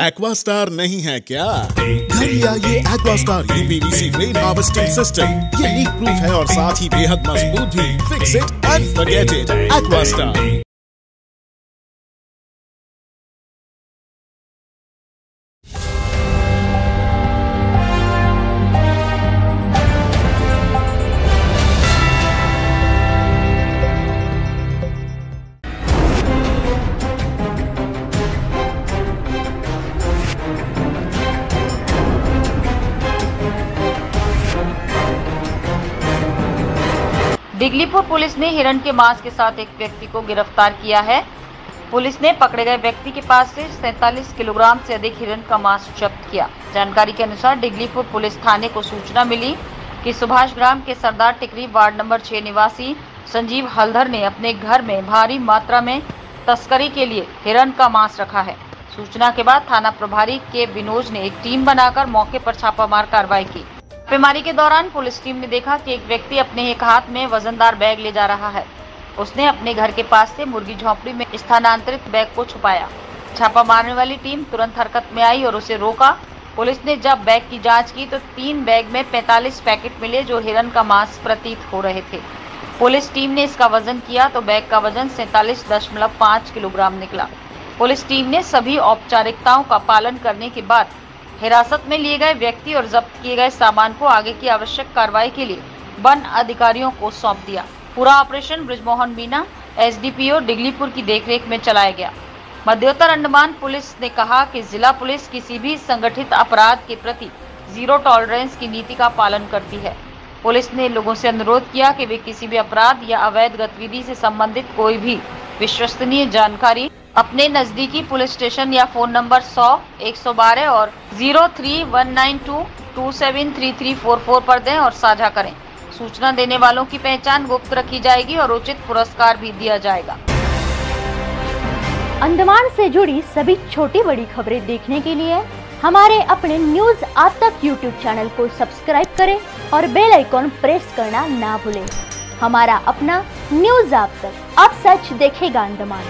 Aquastar नहीं है क्या? घर आइए Aquastar UPVC rain harvesting system ये लीक प्रूफ है और साथ ही बेहद मज़बूत भी। Fix it and forget it Aquastar Diglipur police ने हिरण के मांस के साथ एक व्यक्ति को गिरफ़्तार किया है। पुलिस ने पकड़े गए व्यक्ति के पास से 47 किलोग्राम से अधिक हिरण का मांस जब्त किया। जानकारी के अनुसार डिगलीपुर पुलिस थाने को सूचना मिली कि सुभाष ग्राम के सरदार टिकरी वार्ड नंबर 6 निवासी संजीव हलधर ने अपने घर में भारी मात्रा में तस्करी के लिए हिरण का मांस रखा है। सूचना के बाद थाना प्रभारी के विनोज ने एक टीम बनाकर मौके पर छापामार कार्रवाई की। बीमारी के दौरान पुलिस टीम ने देखा कि एक व्यक्ति अपने एक हाथ में वजनदार बैग ले जा रहा है। उसने अपने घर के पास से मुर्गी झोंपड़ी में स्थानांतरित बैग को छुपाया। छापा मारने वाली टीम तुरंत हरकत में आई और उसे रोका। पुलिस ने जब बैग की जाँच की तो तीन बैग में 45 पैकेट मिले जो हिरन का मांस प्रतीत हो रहे थे। पुलिस टीम ने इसका वज़न किया तो बैग का वज़न सैतालीस किलोग्राम निकला। पुलिस टीम ने सभी औपचारिकताओं का पालन करने के बाद हिरासत में लिए गए व्यक्ति और जब्त किए गए सामान को आगे की आवश्यक कार्रवाई के लिए वन अधिकारियों को सौंप दिया। पूरा ऑपरेशन ब्रिजमोहन मीना एसडीपीओ, डिगलीपुर की देखरेख में चलाया गया। मध्योत्तर अंडमान पुलिस ने कहा कि जिला पुलिस किसी भी संगठित अपराध के प्रति ज़ीरो टॉलरेंस की नीति का पालन करती है। पुलिस ने लोगों से अनुरोध किया कि वे किसी भी अपराध या अवैध गतिविधि से संबंधित कोई भी विश्वसनीय जानकारी अपने नजदीकी पुलिस स्टेशन या फ़ोन नंबर 100 112 और 03192273344 पर दें और साझा करें। सूचना देने वालों की पहचान गुप्त रखी जाएगी और उचित पुरस्कार भी दिया जाएगा। अंडमान से जुड़ी सभी छोटी बड़ी खबरें देखने के लिए हमारे अपने न्यूज़ आज तक यूट्यूब चैनल को सब्सक्राइब करें और बेल आइकॉन प्रेस करना ना भूलें। हमारा अपना न्यूज़ आप तक। अब सच देखेगा अंडमान